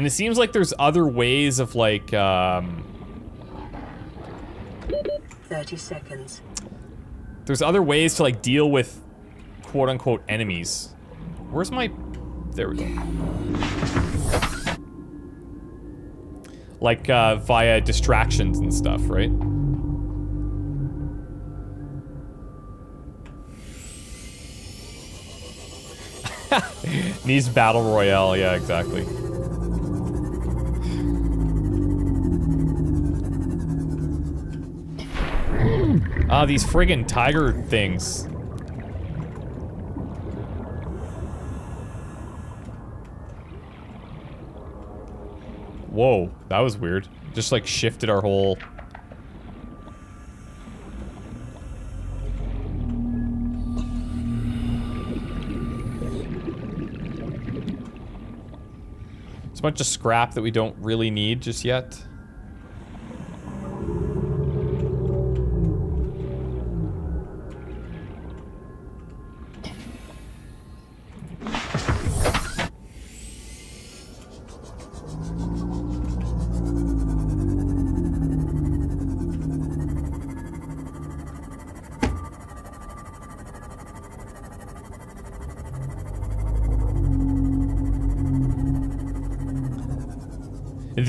And it seems like there's other ways of like, um... 30 seconds. There's other ways to like deal with quote-unquote enemies. Where's my... There we go. Like, uh, via distractions and stuff, right? Needs battle royale, yeah, exactly. Ah, these friggin' tiger things. Whoa, that was weird. Just like shifted our whole... It's a bunch of scrap that we don't really need just yet.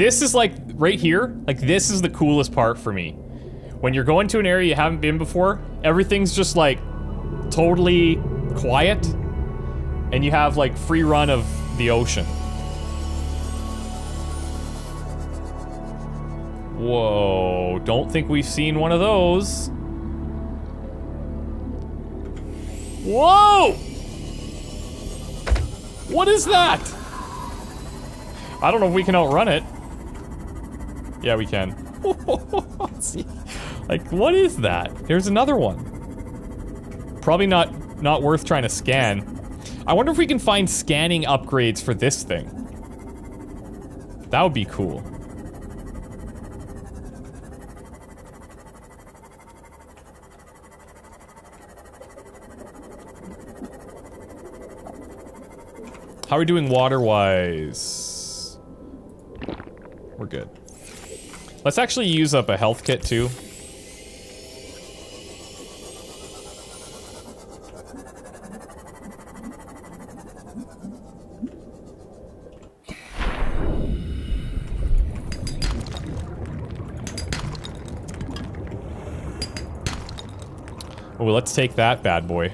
This is like, right here, like this is the coolest part for me. When you're going to an area you haven't been before, everything's just like totally quiet and you have like free run of the ocean. Whoa, don't think we've seen one of those. Whoa! What is that? I don't know if we can outrun it. Yeah, we can. See? Like, what is that? Here's another one. Probably not not worth trying to scan. I wonder if we can find scanning upgrades for this thing. That would be cool. How are we doing water-wise? We're good. Let's actually use up a health kit too. Oh, let's take that bad boy.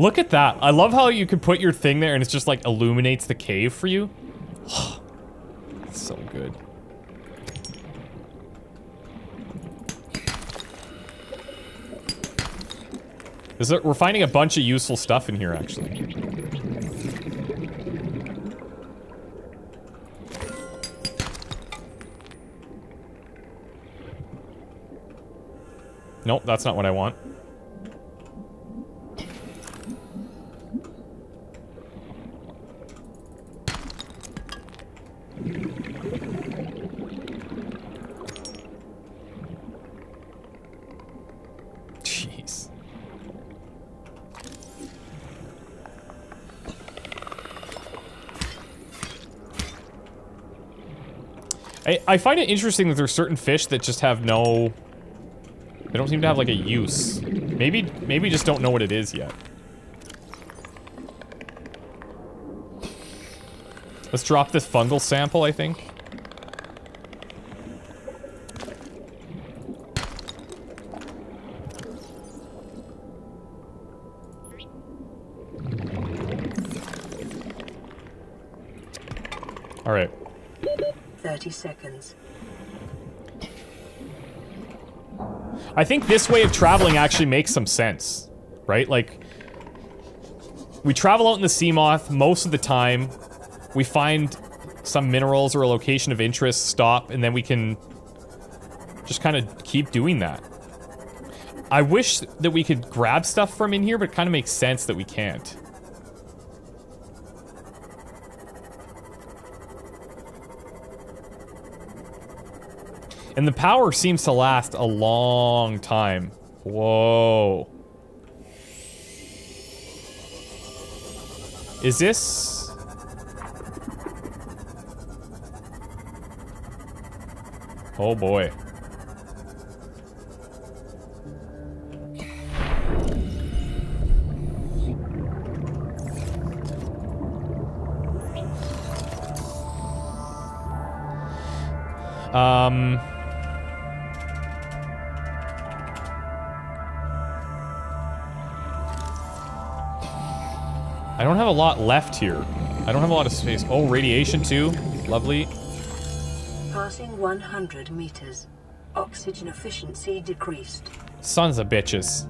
Look at that. I love how you can put your thing there and it just like illuminates the cave for you. so good. Is it, we're finding a bunch of useful stuff in here actually. Nope, that's not what I want. I, find it interesting that there's certain fish that just have no... They don't seem to have, like, a use. Maybe, maybe just don't know what it is yet. Let's drop this fungal sample, I think. Seconds. I think this way of traveling actually makes some sense, right? Like, we travel out in the Seamoth most of the time. We find some minerals or a location of interest, stop, and then we can just kind of keep doing that. I wish that we could grab stuff from in here, but it kind of makes sense that we can't. And the power seems to last a long time. Whoa. Is this... Oh boy. Lot left here. I don't have a lot of space. Oh, radiation too. Lovely. Passing 100 meters. Oxygen efficiency decreased. Sons of bitches.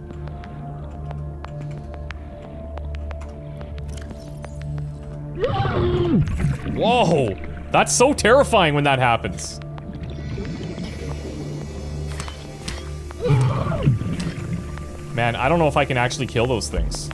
Whoa! That's so terrifying when that happens. Man, I don't know if I can actually kill those things.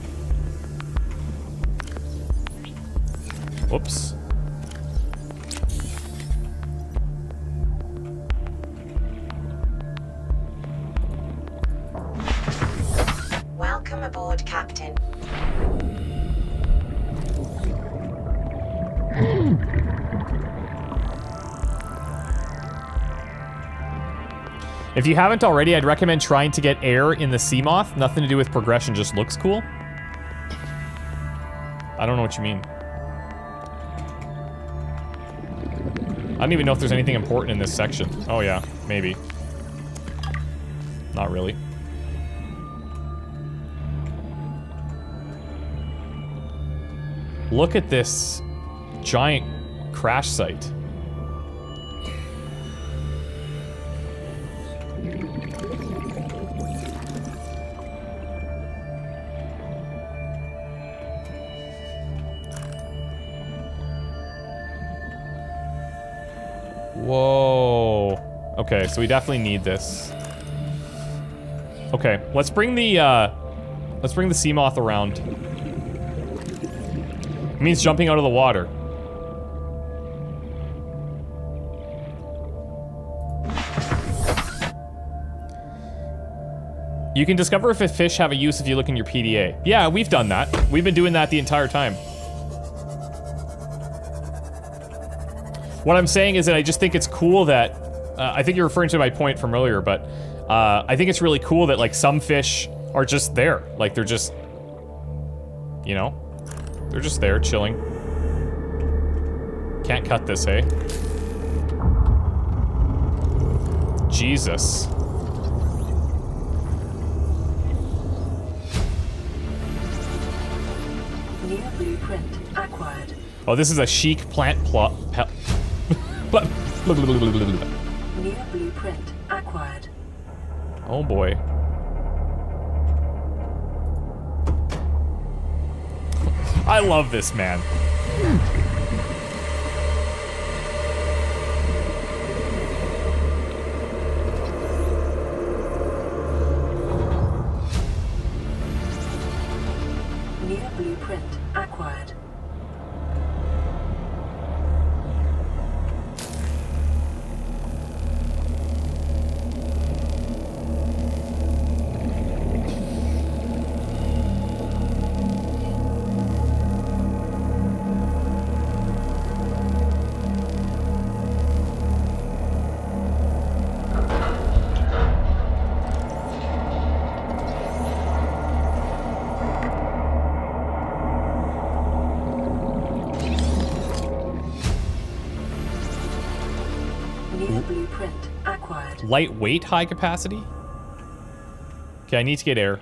Welcome aboard, Captain. If you haven't already, I'd recommend trying to get air in the Seamoth. Nothing to do with progression, just looks cool. I don't know what you mean. I don't even know if there's anything important in this section. Oh yeah, maybe. Not really. Look at this giant crash site. Whoa. Okay, so we definitely need this. Okay, let's bring the, uh, let's bring the Seamoth around. Means jumping out of the water. You can discover if a fish have a use if you look in your PDA. Yeah, we've done that. We've been doing that the entire time. What I'm saying is that I just think it's cool that, uh, I think you're referring to my point from earlier, but uh, I think it's really cool that like some fish are just there. Like they're just, you know, they're just there chilling. Can't cut this, hey? Jesus. New blueprint acquired. Oh, this is a chic plant plot. But New blueprint acquired. oh boy. I love this man. Lightweight high capacity? Okay, I need to get air.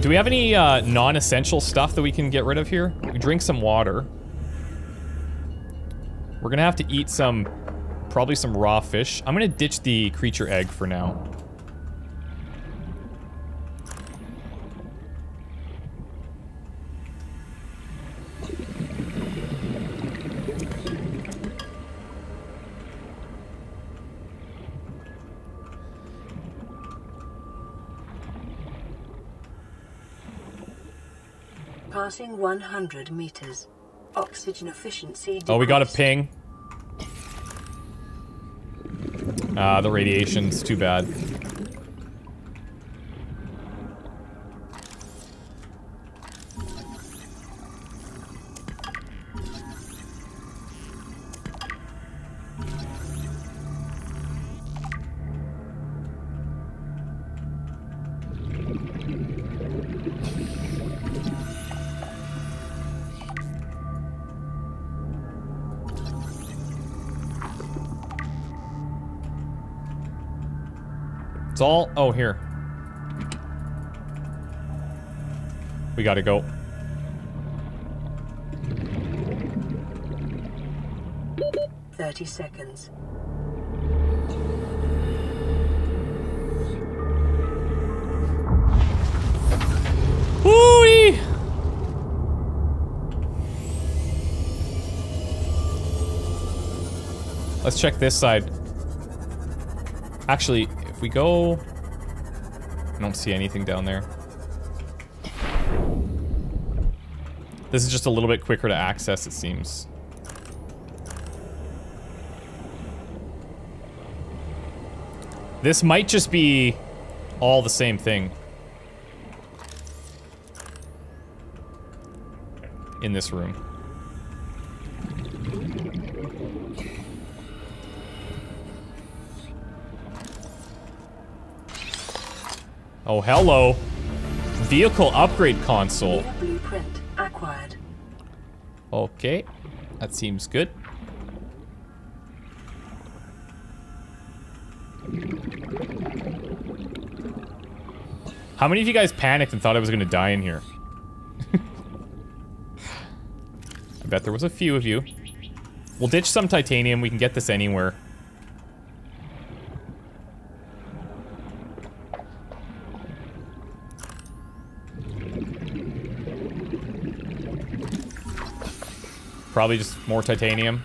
Do we have any uh, non-essential stuff that we can get rid of here? We drink some water. We're gonna have to eat some, probably some raw fish. I'm gonna ditch the creature egg for now. Passing 100 meters. Oxygen efficiency Oh, we got a ping. Ah, the radiation's too bad. All. Oh, here. We gotta go. Thirty seconds. Woo-wee! Let's check this side. Actually, we go... I don't see anything down there. This is just a little bit quicker to access, it seems. This might just be all the same thing. In this room. Oh, hello. Vehicle upgrade console. Okay, that seems good. How many of you guys panicked and thought I was gonna die in here? I bet there was a few of you. We'll ditch some titanium, we can get this anywhere. Probably just more titanium.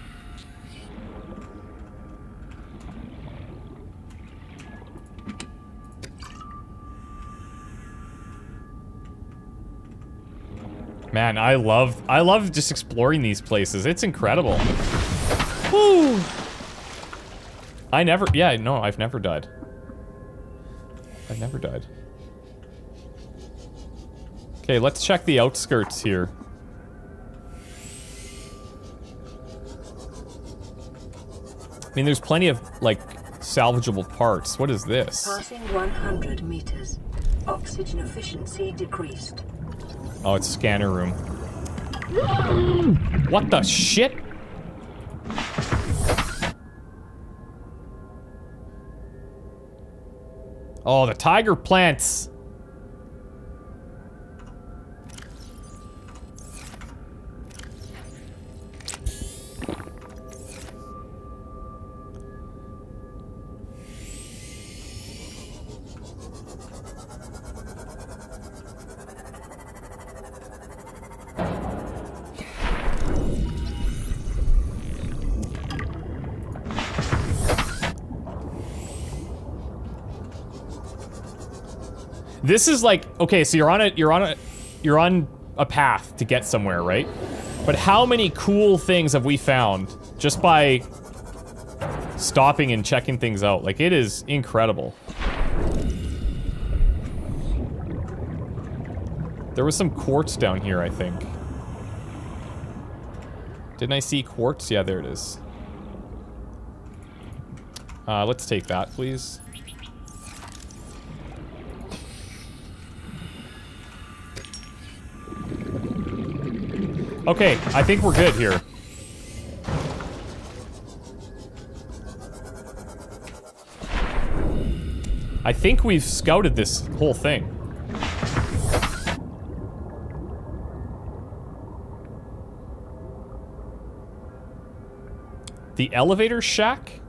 Man, I love I love just exploring these places. It's incredible. Woo! I never yeah, no, I've never died. I've never died. Okay, let's check the outskirts here. Mean, there's plenty of, like, salvageable parts. What is this? Passing 100 meters. Oxygen efficiency decreased. Oh, it's scanner room. What the shit? Oh, the tiger plants. This is like okay, so you're on a you're on a you're on a path to get somewhere, right? But how many cool things have we found just by stopping and checking things out? Like it is incredible. There was some quartz down here, I think. Didn't I see quartz? Yeah, there it is. Uh, let's take that, please. Okay, I think we're good here. I think we've scouted this whole thing. The elevator shack?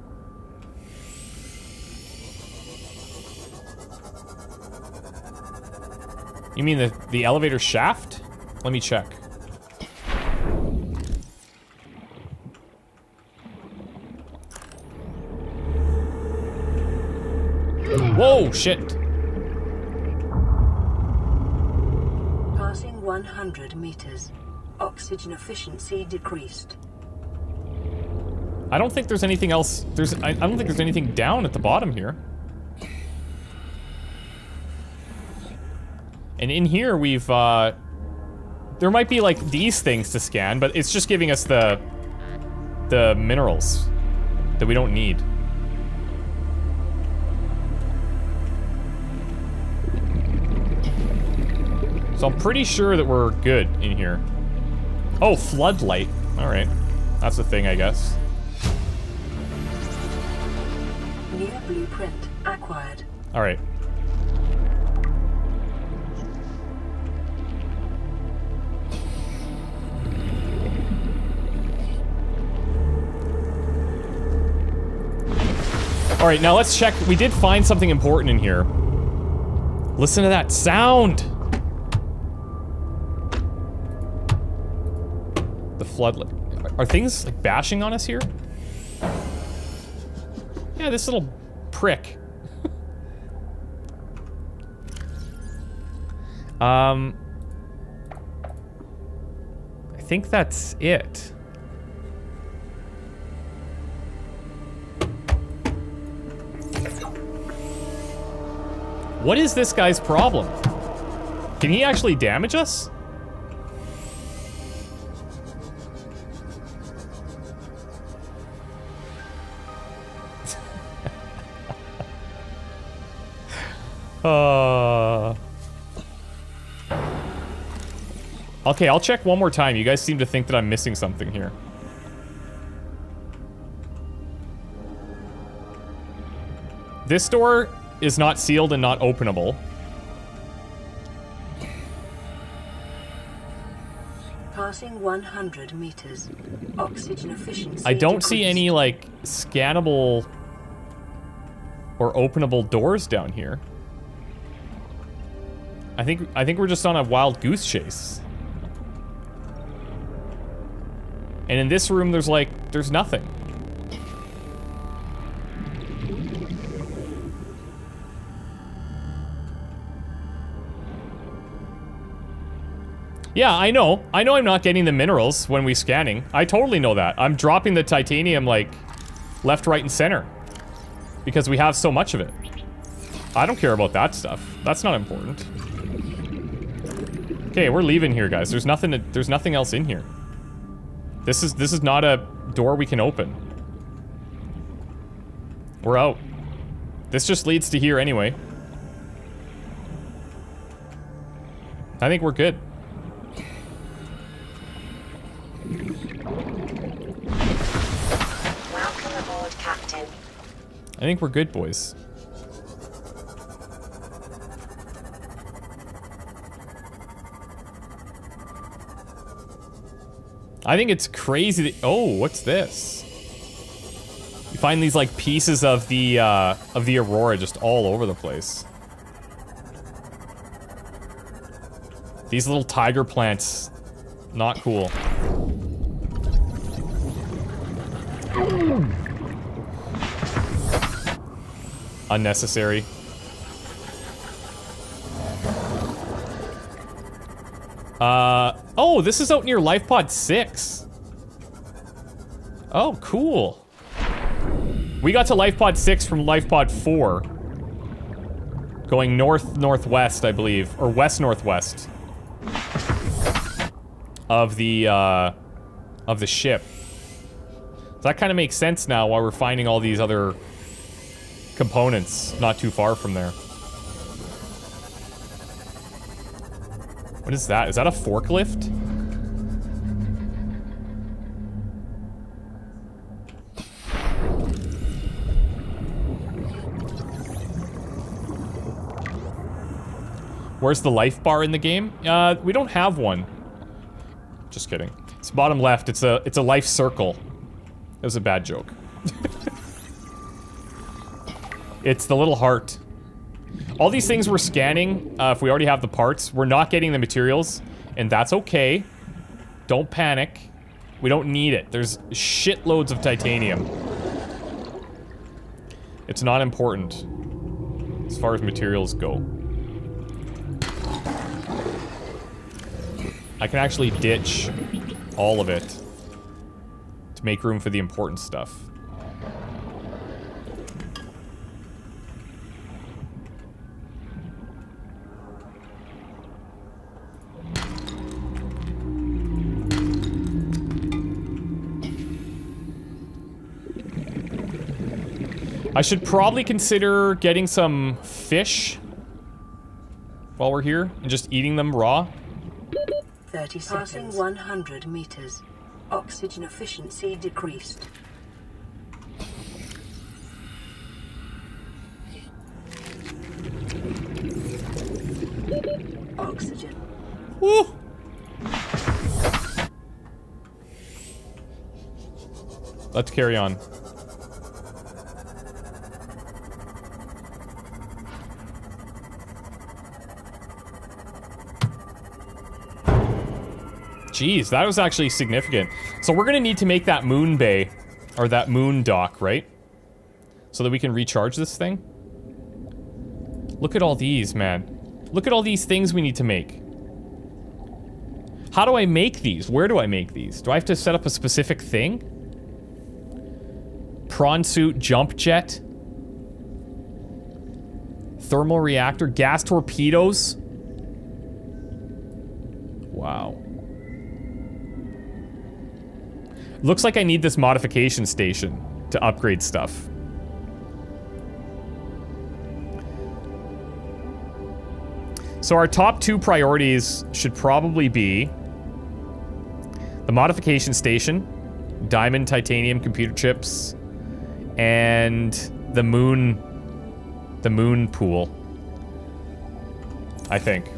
You mean the, the elevator shaft? Let me check. Whoa, shit. Passing 100 meters. Oxygen efficiency decreased. I don't think there's anything else. There's. I, I don't think there's anything down at the bottom here. And in here we've, uh... There might be, like, these things to scan, but it's just giving us the... The minerals that we don't need. So I'm pretty sure that we're good in here. Oh, floodlight. Alright. That's the thing, I guess. Near blueprint acquired. Alright. Alright, now let's check. We did find something important in here. Listen to that sound! The floodlight. Are things, like, bashing on us here? Yeah, this little prick. um... I think that's it. What is this guy's problem? Can he actually damage us? Uh... Okay, I'll check one more time. You guys seem to think that I'm missing something here. This door is not sealed and not openable. Passing 100 meters. Oxygen efficiency I don't see any, like, scannable or openable doors down here. I think I think we're just on a wild goose chase. And in this room there's like there's nothing. Yeah, I know. I know I'm not getting the minerals when we scanning. I totally know that. I'm dropping the titanium like left, right, and center. Because we have so much of it. I don't care about that stuff. That's not important. Okay, we're leaving here, guys. There's nothing to, there's nothing else in here. This is this is not a door we can open. We're out. This just leads to here anyway. I think we're good. Welcome aboard, Captain. I think we're good, boys. I think it's crazy that- oh, what's this? You find these, like, pieces of the, uh, of the Aurora just all over the place. These little tiger plants, not cool. Unnecessary. Uh, oh, this is out near Life Pod 6. Oh, cool. We got to Life Pod 6 from Life Pod 4. Going north-northwest, I believe. Or west-northwest. Of the, uh, of the ship. So that kind of makes sense now while we're finding all these other components not too far from there. What is that? Is that a forklift? Where's the life bar in the game? Uh, we don't have one. Just kidding. It's bottom left. It's a it's a life circle. It was a bad joke. it's the little heart. All these things we're scanning, uh, if we already have the parts, we're not getting the materials, and that's okay. Don't panic. We don't need it. There's shitloads of titanium. It's not important as far as materials go. I can actually ditch all of it to make room for the important stuff. I should probably consider getting some fish while we're here and just eating them raw. 30 Passing 100 meters. Oxygen efficiency decreased. Oxygen. Woo! Let's carry on. Jeez, that was actually significant. So we're gonna need to make that moon bay, or that moon dock, right? So that we can recharge this thing? Look at all these, man. Look at all these things we need to make. How do I make these? Where do I make these? Do I have to set up a specific thing? Prawn suit, jump jet. Thermal reactor, gas torpedoes. Wow. Looks like I need this modification station to upgrade stuff. So our top two priorities should probably be the modification station, diamond titanium computer chips, and the moon the moon pool. I think.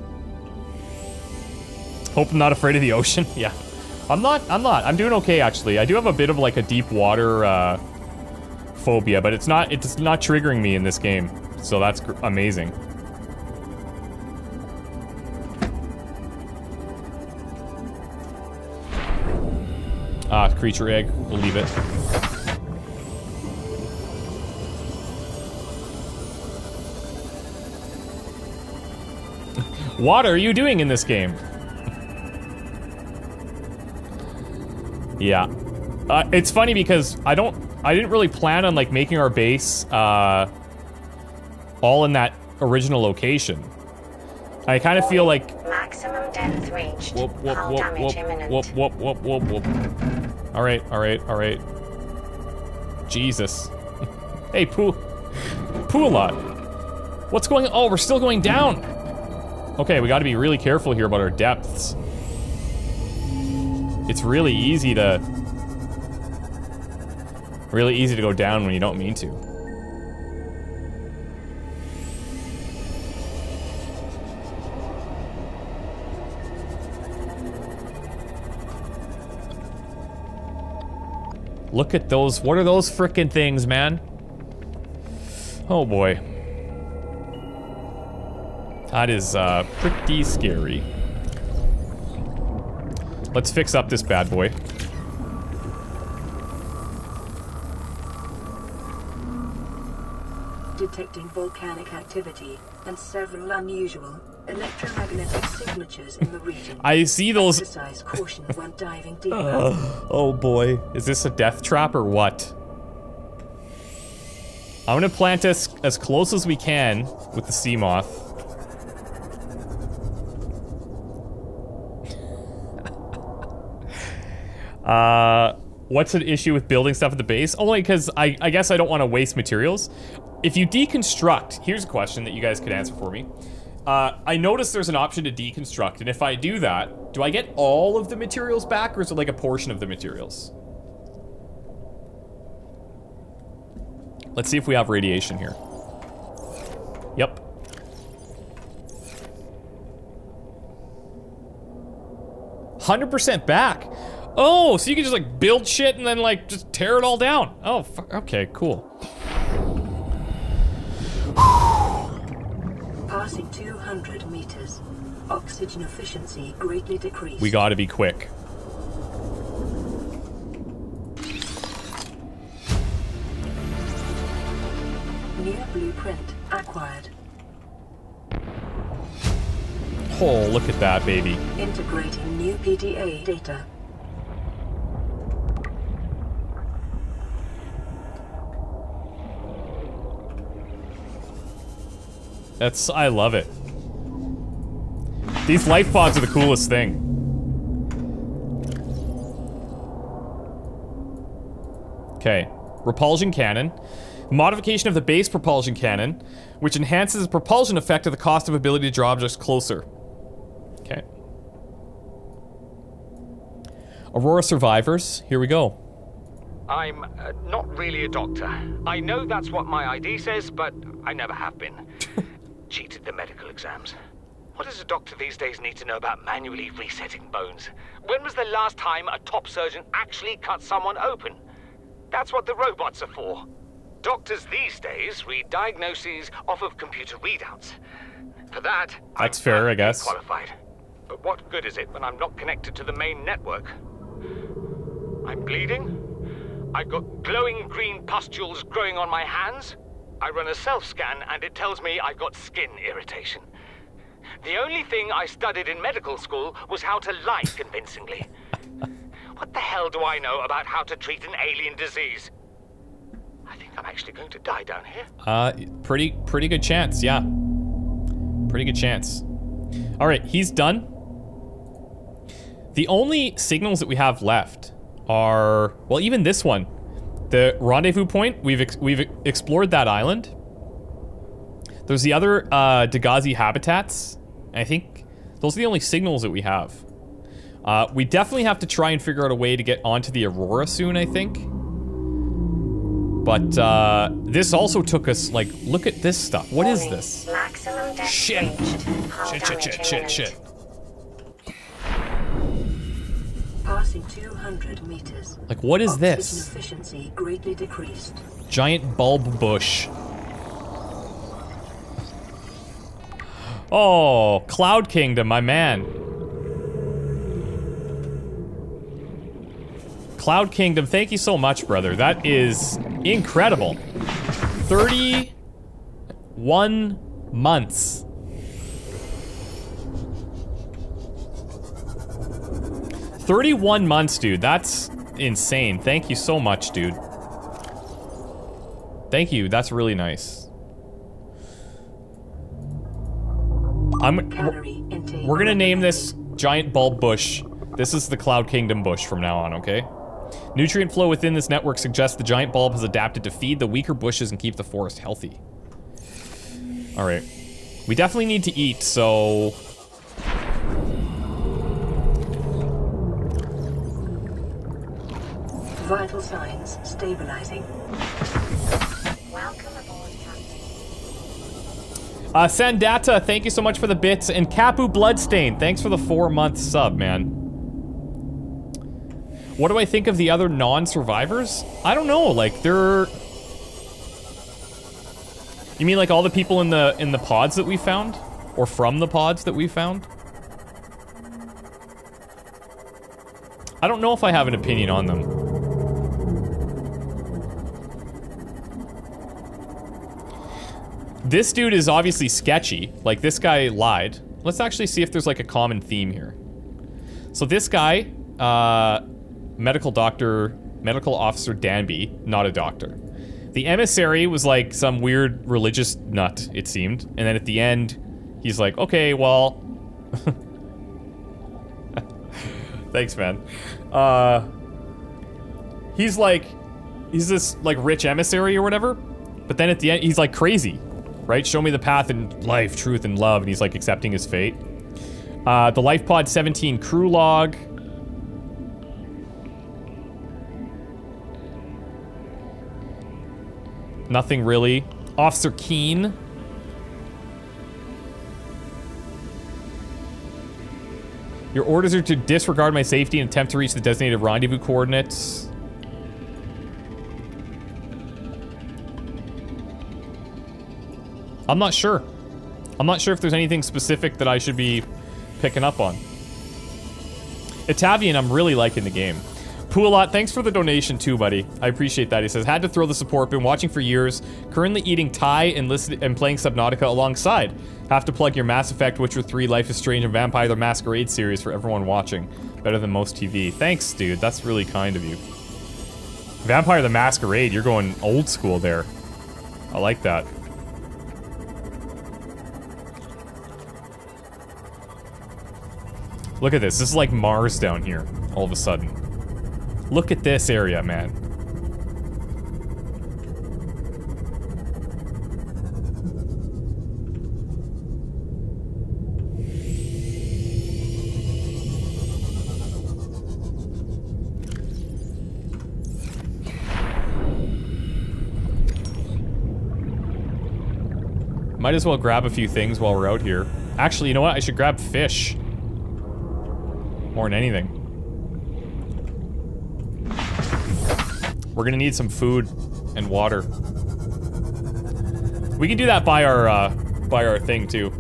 Hope I'm not afraid of the ocean. yeah. I'm not I'm not. I'm doing okay actually. I do have a bit of like a deep water uh phobia, but it's not it's not triggering me in this game. So that's amazing. Ah, creature egg. We'll leave it. what are you doing in this game? Yeah. Uh, it's funny because I don't... I didn't really plan on, like, making our base, uh... All in that original location. I kind of feel like... Maximum depth reached. Whoop, whoop, Hull whoop, whoop, imminent. whoop, whoop, whoop, whoop, whoop. All right, all right, all right. Jesus. hey, Poo. Poola. What's going Oh, we're still going down. Okay, we gotta be really careful here about our depths. It's really easy to... Really easy to go down when you don't mean to. Look at those. What are those frickin' things, man? Oh boy. That is uh, pretty scary. Let's fix up this bad boy. Detecting volcanic activity and several unusual electromagnetic signatures in the region. I see those. Exercise caution when diving deeper. oh boy. Is this a death trap or what? I'm gonna plant us as close as we can with the Seamoth. Uh, what's an issue with building stuff at the base? Only because I, I guess I don't want to waste materials. If you deconstruct, here's a question that you guys could answer for me. Uh, I noticed there's an option to deconstruct, and if I do that, do I get all of the materials back, or is it like a portion of the materials? Let's see if we have radiation here. Yep. Hundred percent back. Oh, so you can just like build shit and then like just tear it all down. Oh, okay, cool. Passing 200 meters. Oxygen efficiency greatly decreased. We gotta be quick. New blueprint acquired. Oh, look at that, baby. Integrating new PDA data. That's I love it. These life pods are the coolest thing. Okay. Repulsion cannon. Modification of the base propulsion cannon, which enhances the propulsion effect at the cost of ability to draw objects closer. Okay. Aurora survivors. Here we go. I'm uh, not really a doctor. I know that's what my ID says, but I never have been. Cheated the medical exams. What does a doctor these days need to know about manually resetting bones? When was the last time a top surgeon actually cut someone open? That's what the robots are for. Doctors these days read diagnoses off of computer readouts. For that, That's I'm fair, I guess. Qualified. But what good is it when I'm not connected to the main network? I'm bleeding. I've got glowing green pustules growing on my hands. I run a self-scan and it tells me I've got skin irritation. The only thing I studied in medical school was how to lie convincingly. What the hell do I know about how to treat an alien disease? I think I'm actually going to die down here. Uh, pretty, pretty good chance, yeah. Pretty good chance. All right, he's done. The only signals that we have left are, well, even this one. The rendezvous point, we've, ex we've explored that island. There's the other uh, Degasi habitats. I think those are the only signals that we have. Uh, we definitely have to try and figure out a way to get onto the Aurora soon, I think. But uh, this also took us, like, look at this stuff. What is this? Shit. Shit, shit, shit, shit, shit. Passing 200 meters. Like, what is Oxygen this? efficiency greatly decreased. Giant bulb bush. Oh, Cloud Kingdom, my man. Cloud Kingdom, thank you so much, brother. That is incredible. 31 months. Thirty-one months, dude. That's insane. Thank you so much, dude. Thank you. That's really nice. I'm. We're gonna name this giant bulb bush. This is the Cloud Kingdom bush from now on, okay? Nutrient flow within this network suggests the giant bulb has adapted to feed the weaker bushes and keep the forest healthy. Alright. We definitely need to eat, so... Vital signs stabilizing. Welcome aboard, Captain. Uh, Sandata, thank you so much for the bits. And Kapu Bloodstain, thanks for the four-month sub, man. What do I think of the other non-survivors? I don't know, like, they're... You mean like all the people in the in the pods that we found? Or from the pods that we found? I don't know if I have an opinion on them. This dude is obviously sketchy. Like, this guy lied. Let's actually see if there's, like, a common theme here. So this guy, uh, medical doctor, medical officer Danby, not a doctor. The emissary was, like, some weird religious nut, it seemed. And then at the end, he's like, okay, well... Thanks, man. Uh... He's like... He's this, like, rich emissary or whatever. But then at the end, he's, like, crazy right? Show me the path in life, truth, and love, and he's like accepting his fate. Uh, the Life Pod 17 crew log. Nothing really. Officer Keen. Your orders are to disregard my safety and attempt to reach the designated rendezvous coordinates. I'm not sure. I'm not sure if there's anything specific that I should be picking up on. Itavian, I'm really liking the game. Poolot, thanks for the donation too, buddy. I appreciate that. He says, had to throw the support, been watching for years, currently eating Thai and listening and playing Subnautica alongside. Have to plug your Mass Effect, Witcher 3, Life is Strange, and Vampire the Masquerade series for everyone watching. Better than most TV. Thanks, dude. That's really kind of you. Vampire the Masquerade, you're going old school there. I like that. Look at this. This is like Mars down here, all of a sudden. Look at this area, man. Might as well grab a few things while we're out here. Actually, you know what? I should grab fish. More than anything. We're gonna need some food and water. We can do that by our, uh, by our thing, too.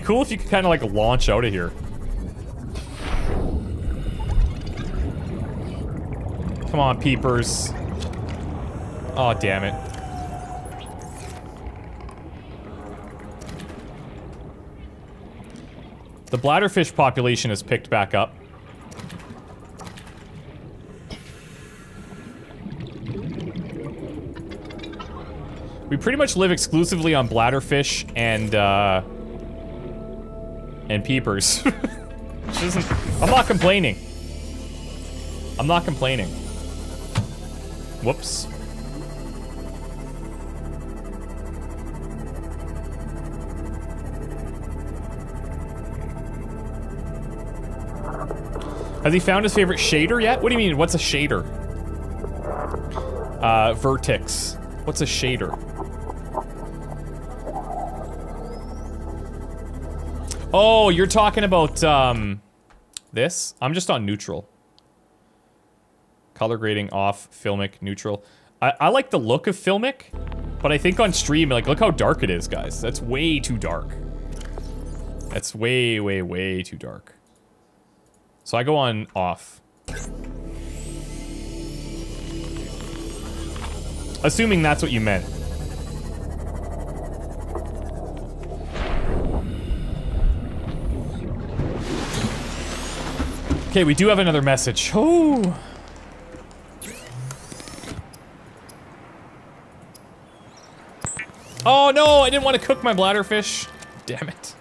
Cool if you could kind of like launch out of here. Come on, peepers. Oh, damn it. The bladderfish population has picked back up. We pretty much live exclusively on bladderfish and, uh... And peepers. Which isn't... I'm not complaining. I'm not complaining. Whoops. Has he found his favorite shader yet? What do you mean, what's a shader? Uh, vertex. What's a shader? Oh, you're talking about, um, this? I'm just on neutral. Color grading off, filmic, neutral. I, I like the look of filmic, but I think on stream, like, look how dark it is, guys. That's way too dark. That's way, way, way too dark. So I go on off. Assuming that's what you meant. Okay, we do have another message. Oh. Oh no, I didn't want to cook my bladderfish. Damn it.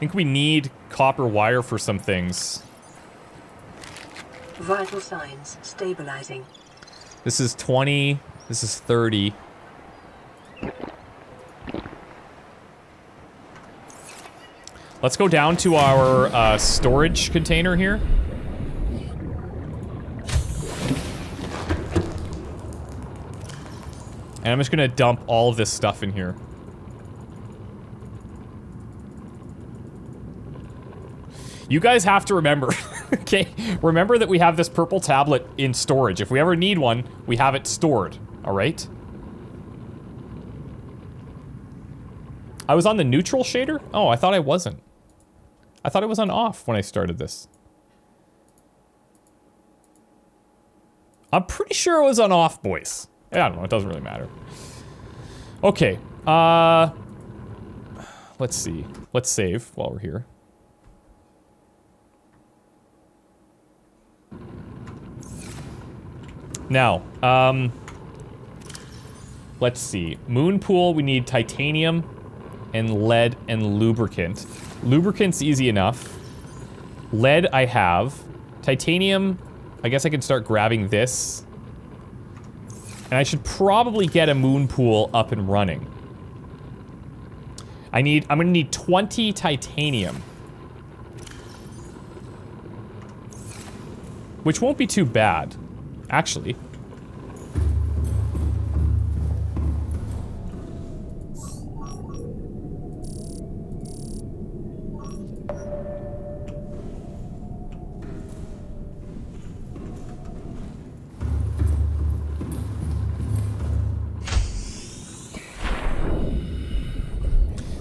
Think we need copper wire for some things. Vital signs stabilizing. This is 20. This is 30. Let's go down to our uh, storage container here. And I'm just gonna dump all of this stuff in here. You guys have to remember, okay? Remember that we have this purple tablet in storage. If we ever need one, we have it stored, all right? I was on the neutral shader? Oh, I thought I wasn't. I thought it was on off when I started this. I'm pretty sure it was on off, boys. I don't know, it doesn't really matter. Okay, uh... Let's see. Let's save while we're here. Now, um... Let's see. Moon pool, we need titanium and lead and lubricant. Lubricant's easy enough. Lead I have. Titanium, I guess I can start grabbing this. And I should probably get a moon pool up and running. I need, I'm gonna need 20 titanium. Which won't be too bad, actually.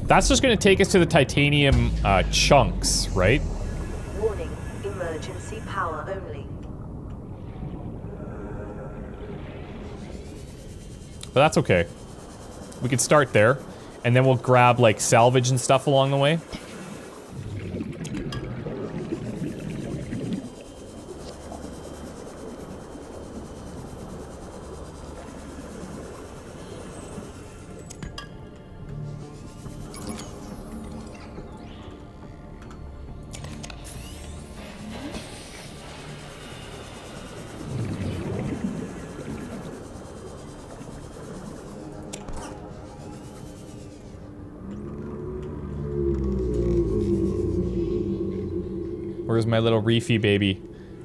That's just gonna take us to the titanium uh, chunks, right? Warning, emergency power only. But that's okay. We could start there, and then we'll grab like salvage and stuff along the way. Where's my little reefy baby?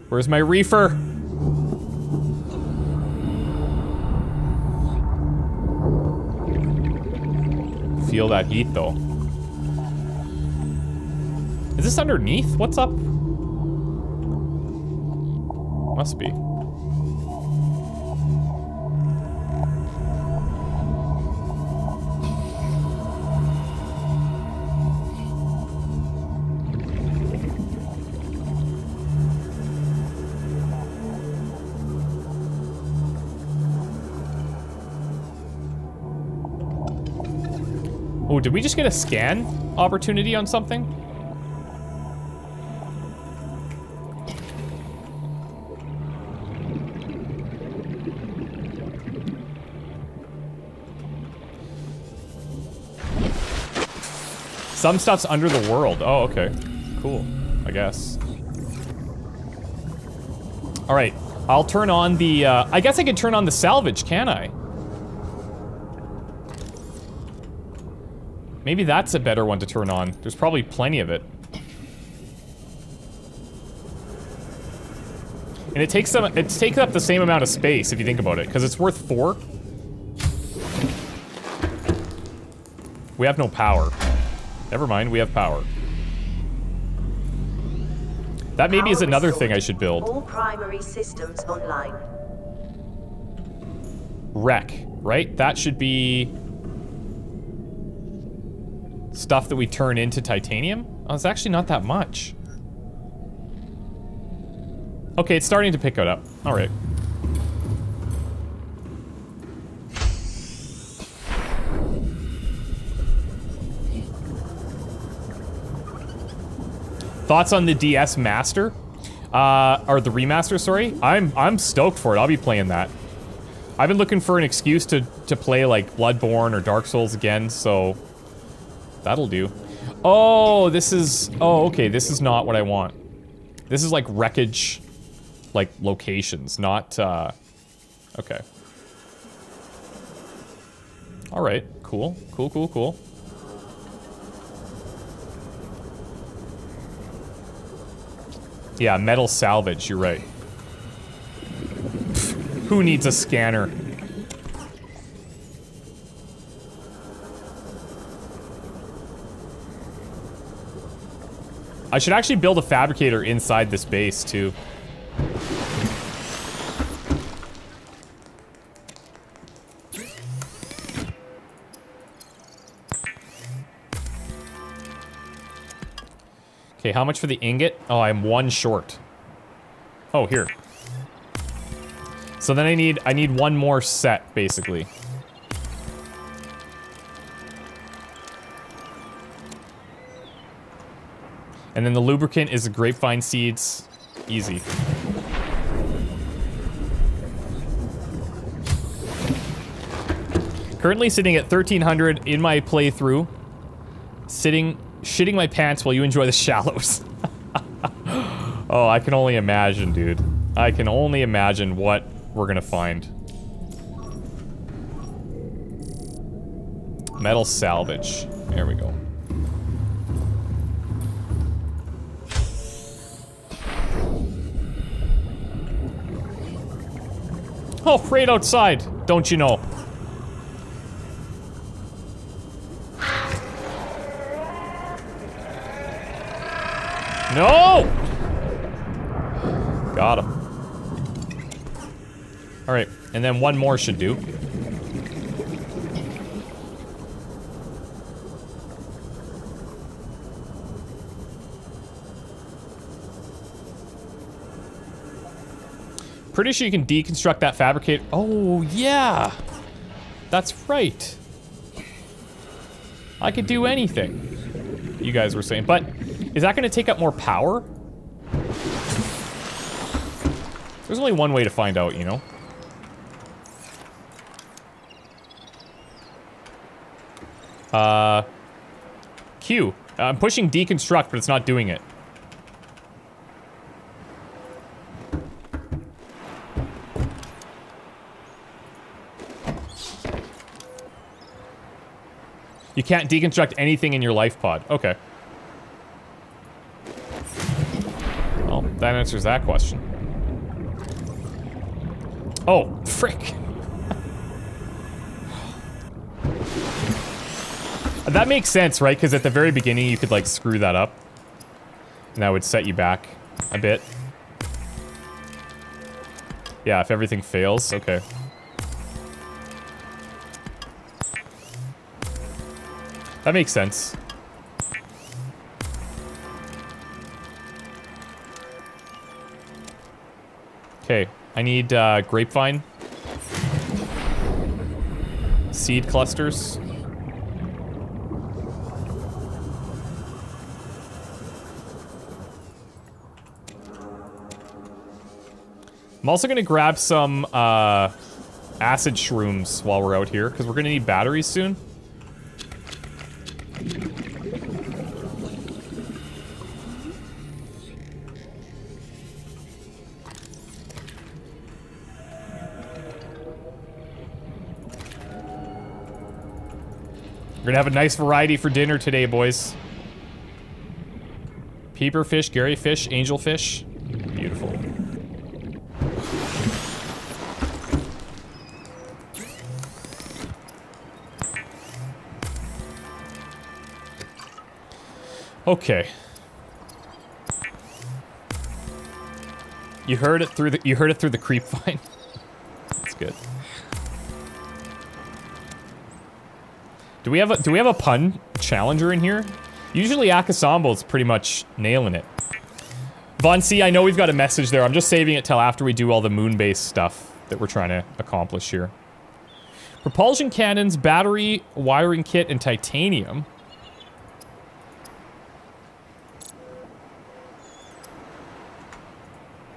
Where's my reefer? Feel that heat though. Is this underneath? What's up? Must be. Did we just get a scan opportunity on something? Some stuff's under the world. Oh, okay. Cool. I guess. All right. I'll turn on the, uh, I guess I could turn on the salvage, can I? Maybe that's a better one to turn on. There's probably plenty of it. And it takes some, it takes up the same amount of space if you think about it, because it's worth four. We have no power. Never mind, we have power. That maybe is another thing I should build. All primary systems online. Wreck, right? That should be stuff that we turn into titanium? Oh, it's actually not that much. Okay, it's starting to pick it up. All right. Thoughts on the DS Master? Uh, or the remaster, sorry? I'm I'm stoked for it. I'll be playing that. I've been looking for an excuse to, to play like Bloodborne or Dark Souls again, so that'll do. Oh, this is, oh, okay, this is not what I want. This is like wreckage, like locations, not, uh, okay. All right, cool, cool, cool, cool. Yeah, metal salvage, you're right. Who needs a scanner? I should actually build a fabricator inside this base, too. Okay, how much for the ingot? Oh, I'm one short. Oh, here. So then I need I need one more set, basically. And then the lubricant is the creepvine seeds. Easy. Currently sitting at 1300 in my playthrough. Sitting, shitting my pants while you enjoy the shallows. oh, I can only imagine, dude. I can only imagine what we're gonna find. Metal salvage. There we go. Oh, right outside, don't you know? No! Got him. Alright, and then one more should do. Pretty sure you can deconstruct that fabricate. Oh, yeah. That's right. I could do anything. You guys were saying. But is that going to take up more power? There's only one way to find out, you know? Uh, Q. I'm pushing deconstruct, but it's not doing it. Can't deconstruct anything in your life pod. Okay. Well, that answers that question. Oh, frick. that makes sense, right? Because at the very beginning, you could, like, screw that up. And that would set you back a bit. Yeah, if everything fails. Okay. That makes sense. Okay, I need uh, creepvine. Seed clusters. I'm also gonna grab some uh, acid shrooms while we're out here, because we're gonna need batteries soon. We're gonna have a nice variety for dinner today, boys. Peeper fish, Garryfish, angel fish. Beautiful. Okay. You heard it through the you heard it through the creep vine. Do we have a do we have a pun challenger in here? Usually Akasambo's pretty much nailing it. Von C, I know we've got a message there. I'm just saving it till after we do all the moon-based stuff that we're trying to accomplish here. Propulsion cannons, battery, wiring kit, and titanium.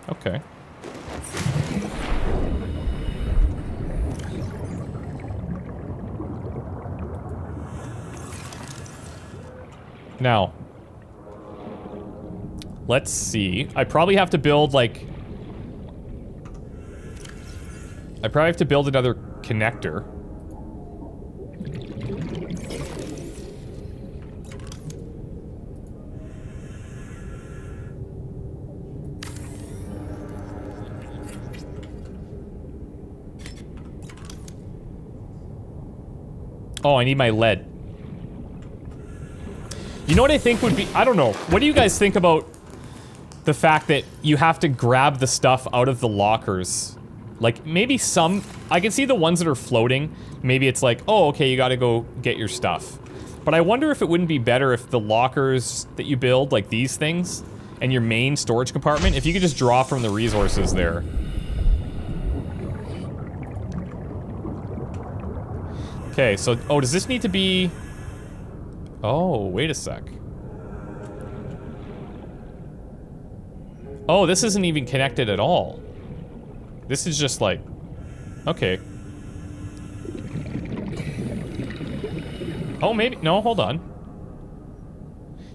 Okay. Now, let's see. I probably have to build, like... I probably have to build another connector. Oh, I need my lead. You know what I think would be- I don't know. What do you guys think about the fact that you have to grab the stuff out of the lockers? Like, maybe some- I can see the ones that are floating. Maybe it's like, oh, okay, you gotta go get your stuff. But I wonder if it wouldn't be better if the lockers that you build, like these things, and your main storage compartment, if you could just draw from the resources there. Okay, so, oh, does this need to be... Oh, wait a sec. Oh, this isn't even connected at all. This is just like... Okay. Oh, maybe... No, hold on.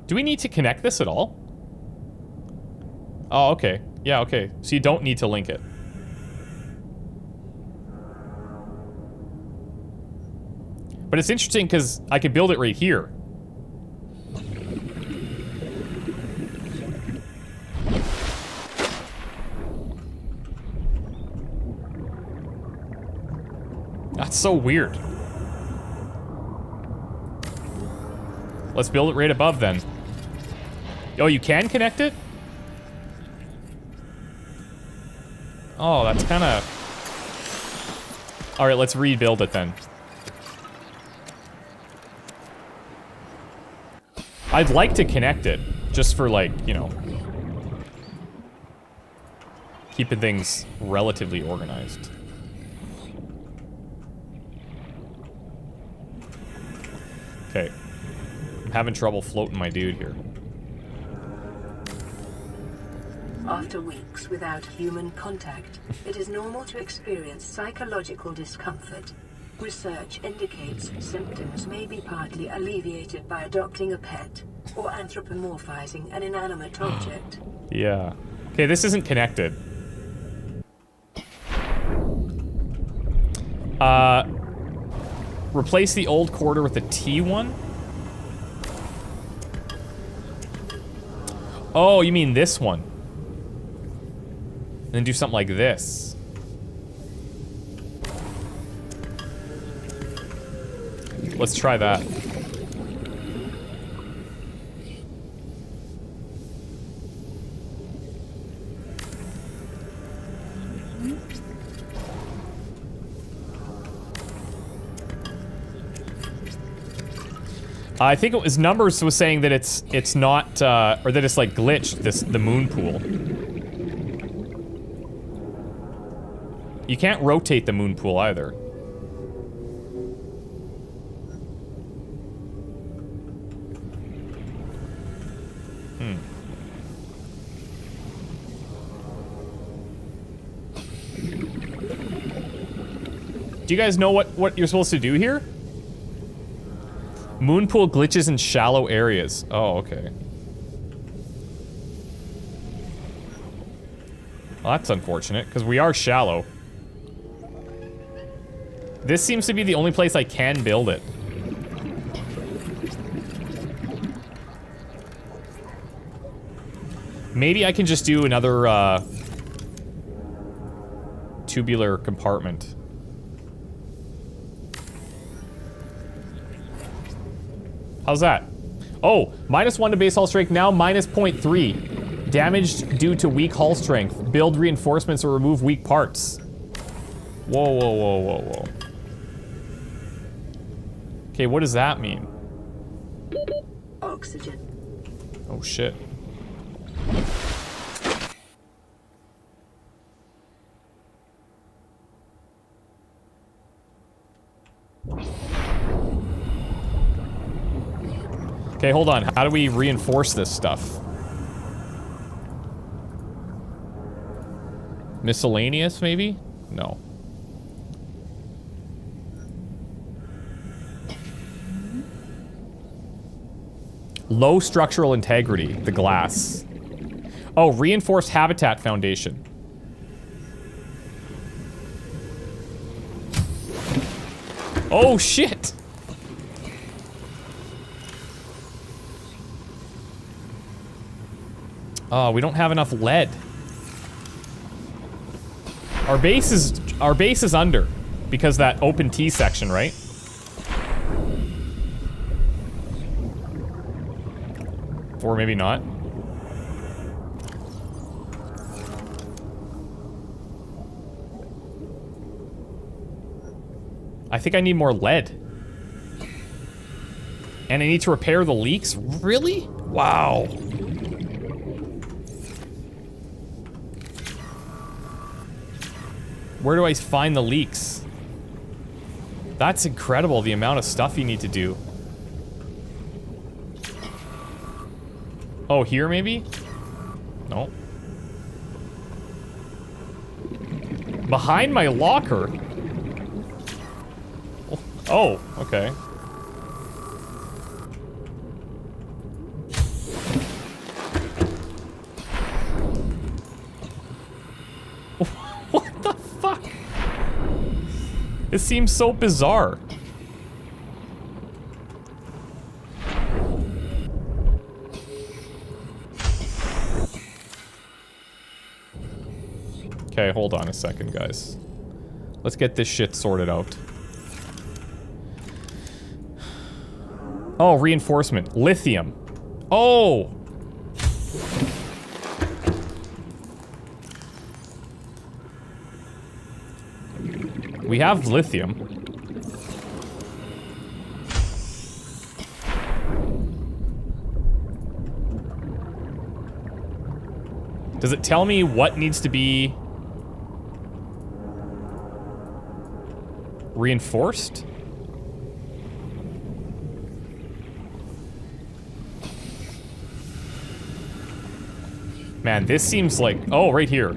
Do we need to connect this at all? Oh, okay. Yeah, okay. So you don't need to link it. But it's interesting because I could build it right here. That's so weird. Let's build it right above then. Oh, you can connect it? Oh, that's kind of... Alright, let's rebuild it then. I'd like to connect it, just for like, you know... Keeping things relatively organized. Okay. I'm having trouble floating my dude here. After weeks without human contact, it is normal to experience psychological discomfort. Research indicates symptoms may be partly alleviated by adopting a pet or anthropomorphizing an inanimate object. Yeah. Okay, this isn't connected. Uh, replace the old quarter with the T one? Oh, you mean this one? And then do something like this. Let's try that. I think it was numbers was saying that it's it's not uh, or that it's like glitched this the moon pool. You can't rotate the moon pool either. Hmm. Do you guys know what what you're supposed to do here? Moonpool glitches in shallow areas. Oh, okay. Well, that's unfortunate, because we are shallow. This seems to be the only place I can build it. Maybe I can just do another, uh, tubular compartment. How's that? Oh, minus one to base hull strength, now minus 0.3. Damaged due to weak hull strength. Build reinforcements or remove weak parts. Whoa, whoa, whoa, whoa, whoa. Okay, what does that mean? Oxygen. Oh shit. Okay, hold on. How do we reinforce this stuff? Miscellaneous, maybe? No. Low structural integrity, the glass. Oh, reinforced habitat foundation. Oh, shit! Oh, we don't have enough lead. Our base is our base is under because that open T section, right? Or maybe not. I think I need more lead. And I need to repair the leaks? Really? Wow. Where do I find the leaks? That's incredible, the amount of stuff you need to do. Oh, here maybe? No. Behind my locker? Oh, okay. It seems so bizarre. Okay, hold on a second, guys. Let's get this shit sorted out. Oh, reinforcement. Lithium. Oh! We have lithium. Does it tell me what needs to be reinforced? Man, this seems like... Oh, right here.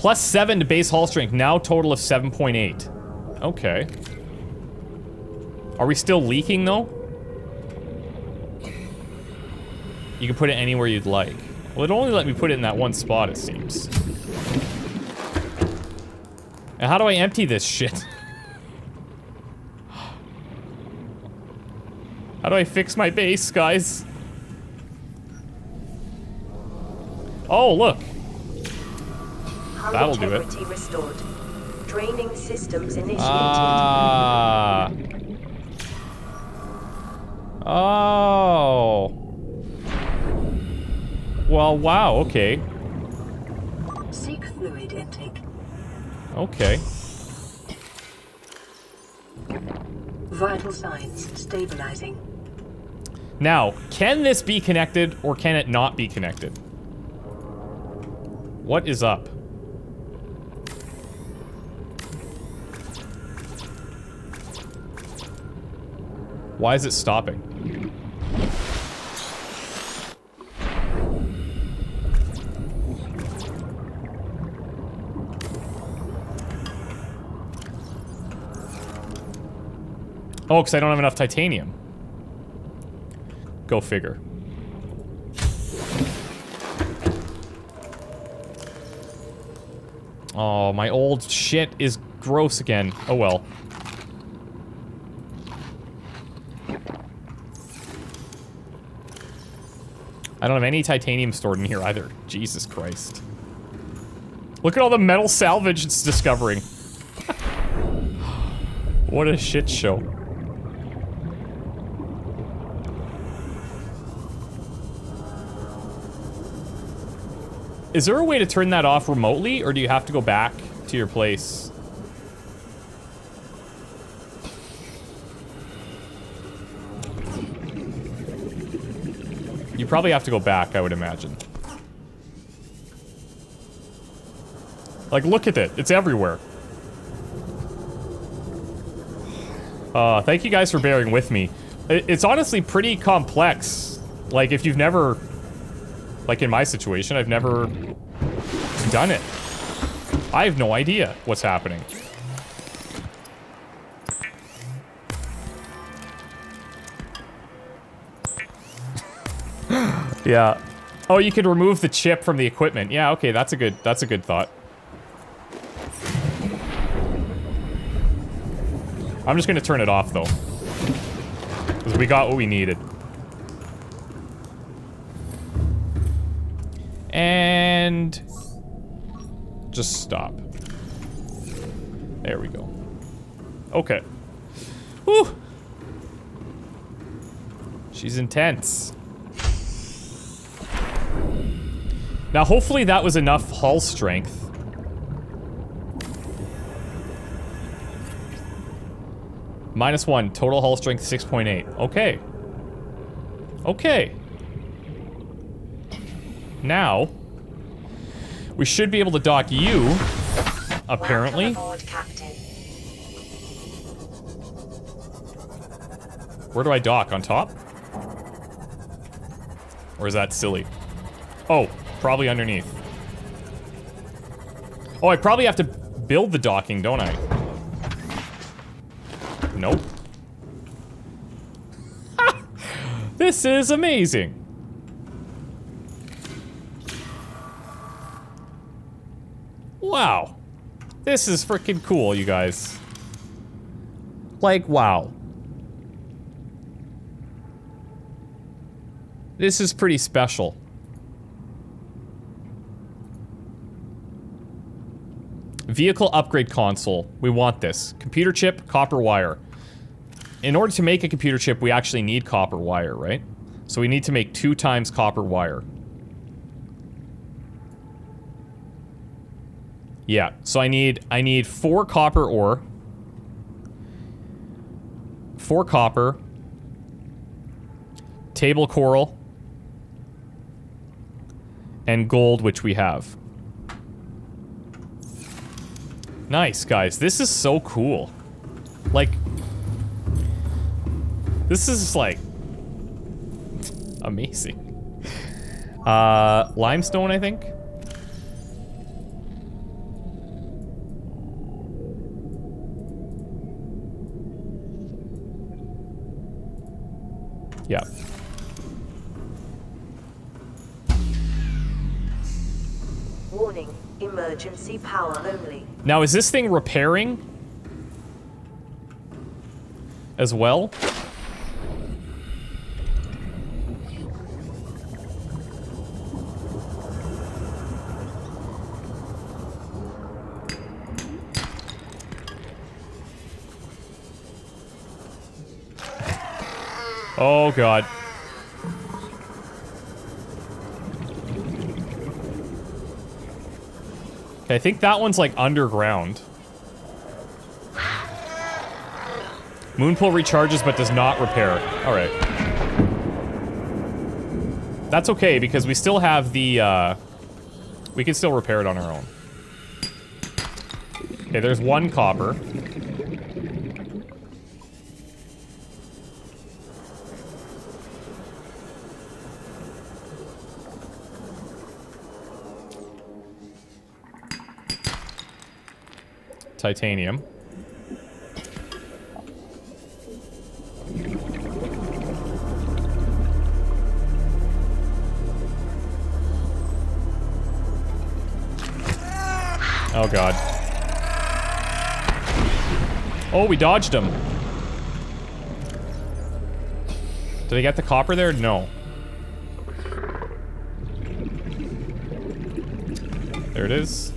Plus 7 to base hull strength, now total of 7.8. Okay. Are we still leaking, though? You can put it anywhere you'd like. Well, it only let me put it in that one spot, it seems. And how do I empty this shit? How do I fix my base, guys? Oh, look. That'll do it. restored. Draining systems initiated. Ah. Oh. Well, wow, okay. Seek fluid intake. Okay. Vital signs stabilizing. Now, can this be connected or can it not be connected? What is up? Why is it stopping? Oh, because I don't have enough titanium. Go figure. Oh, my old shit is gross again. Oh well. I don't have any titanium stored in here either. Jesus Christ. Look at all the metal salvage it's discovering. what a shit show. Is there a way to turn that off remotely, or do you have to go back to your place? You probably have to go back, I would imagine. Like, look at it. It's everywhere. Uh, thank you guys for bearing with me. It's honestly pretty complex. Like, if you've never... Like, in my situation, I've never done it. I have no idea what's happening. Yeah. Oh, you could remove the chip from the equipment. Yeah, okay, that's a good that's a good thought. I'm just gonna turn it off though. Because we got what we needed. And just stop. There we go. Okay. Whew. She's intense. Now, hopefully that was enough hull strength. Minus one, total hull strength 6.8. Okay. Okay. Now, we should be able to dock you, apparently. Aboard, Where do I dock? On top? Or is that silly? Oh, probably underneath. Oh, I probably have to build the docking, don't I? Nope. this is amazing. Wow. This is freaking cool, you guys. Like, wow. This is pretty special. Vehicle upgrade console. We want this. Computer chip, copper wire. In order to make a computer chip, we actually need copper wire, right? So we need to make two times copper wire. Yeah, so I need I need four copper ore. Four copper. Table coral. And gold, which we have. Nice, guys. This is so cool. Like, this is like amazing. Uh, limestone, I think. Yeah. Emergency power only. Now, is this thing repairing? As well? Oh god. I think that one's like underground. Moonpool recharges but does not repair. Alright. That's okay because we still have the, uh... We can still repair it on our own. Okay, there's one copper. Titanium. Oh god. Oh, we dodged him. Did I get the copper there? No. There it is.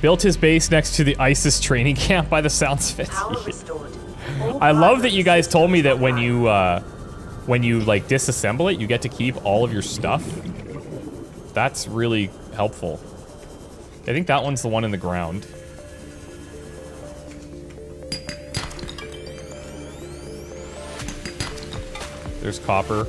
Built his base next to the ISIS training camp by the sounds of it. Power restored. All I love that you guys told me that when you, uh, when you, like, disassemble it, you get to keep all of your stuff. That's really helpful. I think that one's the one in the ground. There's copper.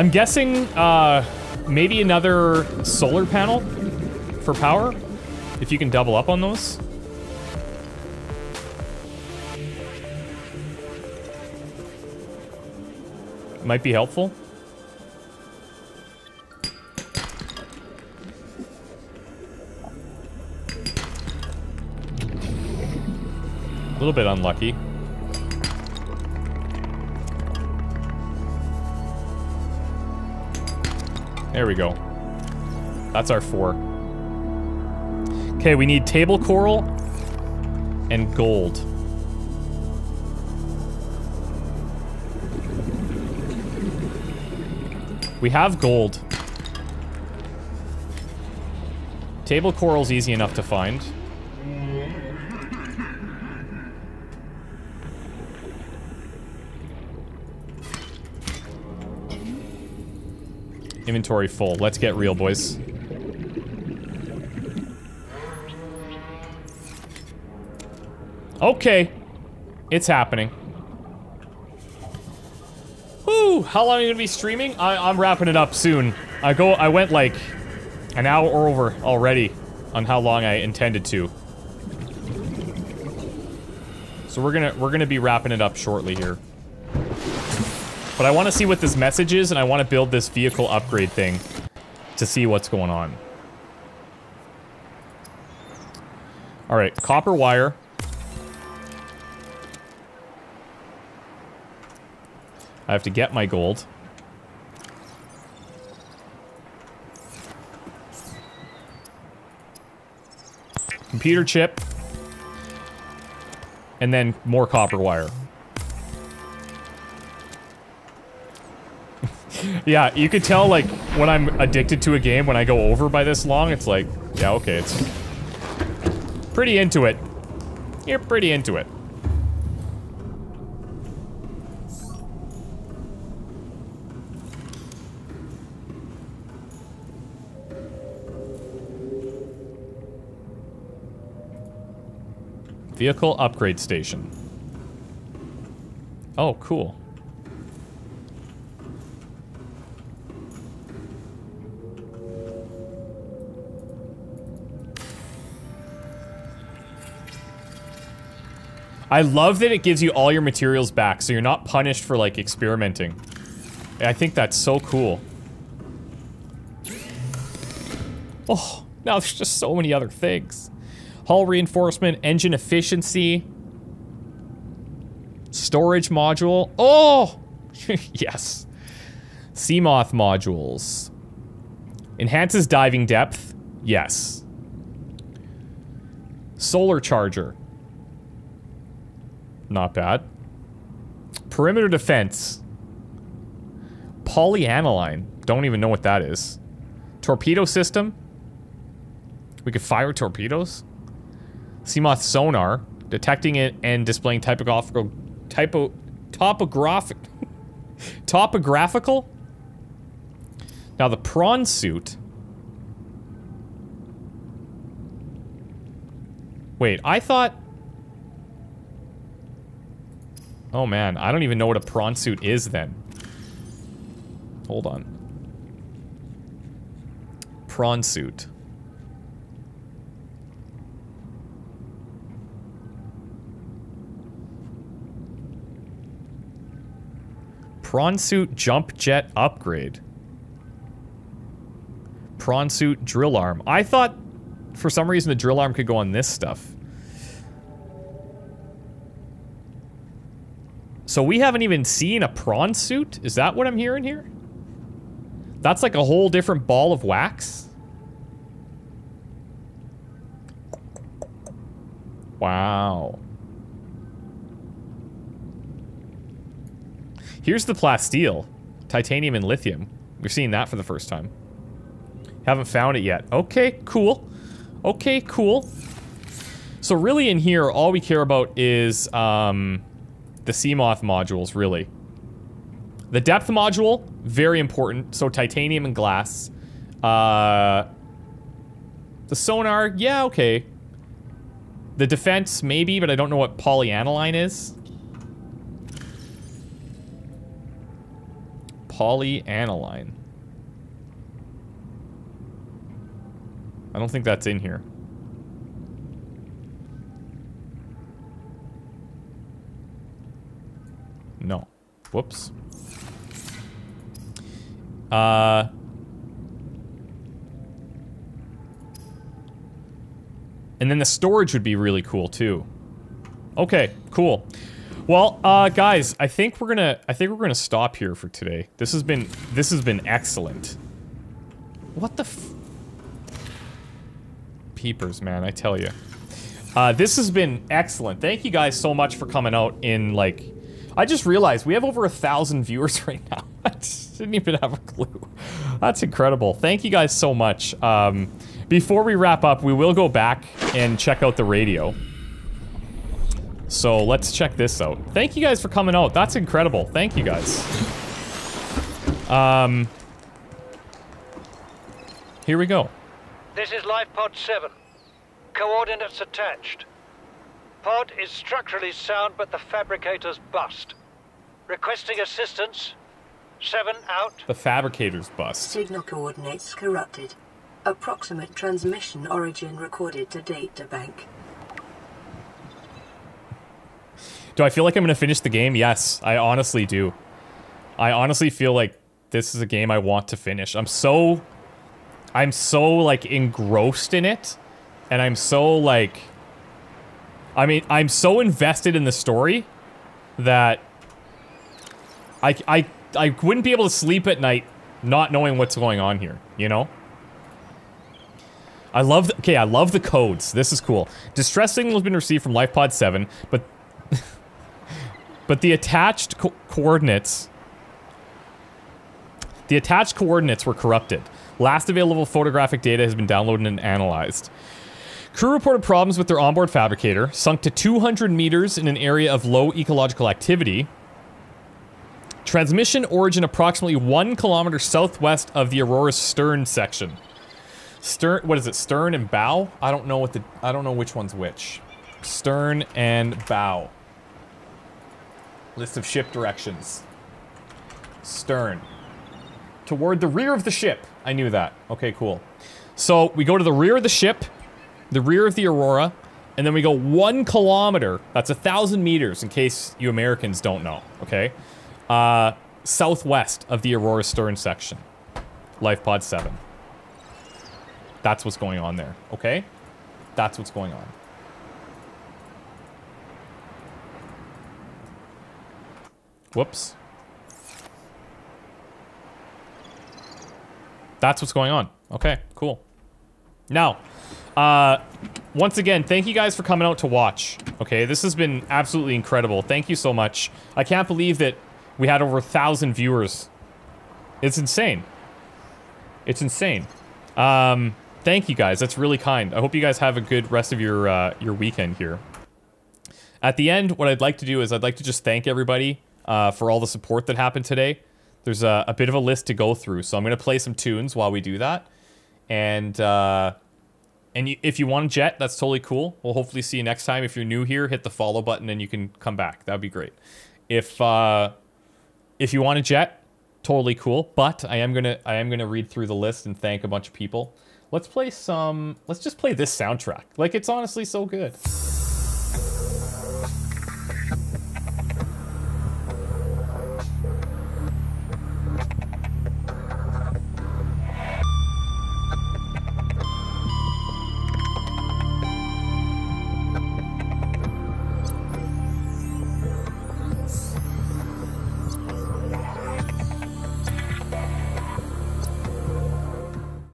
I'm guessing, uh, maybe another solar panel for power? If you can double up on those? Might be helpful. A little bit unlucky. There we go. That's our four. Okay, we need table coral and gold. We have gold. Table coral's easy enough to find. Inventory full. Let's get real, boys. Okay. It's happening. Woo! How long are you gonna be streaming? I I'm wrapping it up soon. I go I went like an hour over already on how long I intended to. So we're gonna we're gonna be wrapping it up shortly here. But I want to see what this message is, and I want to build this vehicle upgrade thing to see what's going on. Alright, copper wire. I have to get my gold. Computer chip. And then more copper wire. Yeah, you could tell, like, when I'm addicted to a game, when I go over by this long, it's like, yeah, okay, it's pretty into it. You're pretty into it. Vehicle upgrade station. Oh, cool. I love that it gives you all your materials back, so you're not punished for, like, experimenting. I think that's so cool. Oh, now there's just so many other things. Hull reinforcement, engine efficiency, storage module. Oh! yes. Seamoth modules. Enhances diving depth. Yes. Solar charger. Not bad. Perimeter defense. Polyaniline. Don't even know what that is. Torpedo system. We could fire torpedoes. Seamoth sonar. Detecting it and displaying typographical... Typo... Topographic... topographical? Now the prawn suit... Wait, I thought... Oh man, I don't even know what a prawn suit is then. Hold on. Prawn suit. Prawn suit jump jet upgrade. Prawn suit drill arm. I thought for some reason the drill arm could go on this stuff. So we haven't even seen a prawn suit? Is that what I'm hearing here? That's like a whole different ball of wax? Wow. Here's the plasteel. Titanium and lithium. We're seeing that for the first time. Haven't found it yet. Okay, cool. Okay, cool. So really in here, all we care about is, um the Seamoth modules, really. The depth module, very important. So titanium and glass. Uh, the sonar, yeah, okay. The defense, maybe, but I don't know what polyaniline is. Polyaniline. I don't think that's in here. No. Whoops. Uh... And then the storage would be really cool, too. Okay, cool. Well, uh, guys, I think we're gonna, I think we're gonna stop here for today. This has been, this has been excellent. What the Peepers, man, I tell you. Uh, this has been excellent. Thank you guys so much for coming out in, like, I just realized we have over a thousand viewers right now. I didn't even have a clue. That's incredible. Thank you guys so much. Um, before we wrap up, we will go back and check out the radio. So let's check this out. Thank you guys for coming out. That's incredible. Thank you guys. Um, here we go. This is Life Pod 7. Coordinates attached. Pod is structurally sound, but the fabricator's bust. Requesting assistance. Seven out. The fabricator's bust. Signal coordinates corrupted. Approximate transmission origin recorded to data bank. Do I feel like I'm going to finish the game? Yes, I honestly do. I honestly feel like this is a game I want to finish. I'm so I'm so like engrossed in it and I'm so like I mean, I'm so invested in the story that I I I wouldn't be able to sleep at night not knowing what's going on here, you know? I love the, okay, I love the codes. This is cool. Distress signal has been received from LifePod 7, but but the attached co coordinates the attached coordinates were corrupted. Last available photographic data has been downloaded and analyzed. Crew reported problems with their onboard fabricator, sunk to 200 meters in an area of low ecological activity. Transmission origin approximately one kilometer southwest of the Aurora's stern section. Stern, what is it? Stern and bow? I don't know what the, I don't know which one's which. Stern and bow. List of ship directions. Stern. Toward the rear of the ship. I knew that. Okay, cool. So we go to the rear of the ship, the rear of the Aurora, and then we go one kilometer. That's a thousand meters, in case you Americans don't know. Okay, uh, southwest of the Aurora stern section. Life Pod Seven. That's what's going on there. Okay, that's what's going on. Whoops. That's what's going on. Okay, cool. Now, uh, once again, thank you guys for coming out to watch. Okay, this has been absolutely incredible. Thank you so much. I can't believe that we had over a thousand viewers. It's insane. It's insane. Um, thank you guys. That's really kind. I hope you guys have a good rest of your uh, your weekend here. At the end, what I'd like to do is I'd like to just thank everybody uh, for all the support that happened today. There's a, a bit of a list to go through, so I'm going to play some tunes while we do that. And uh, and you, if you want a jet, that's totally cool. We'll hopefully see you next time. If you're new here, hit the follow button and you can come back. That would be great. If uh, if you want a jet, totally cool. But I am gonna I am gonna read through the list and thank a bunch of people. Let's play some. Let's just play this soundtrack. Like it's honestly so good.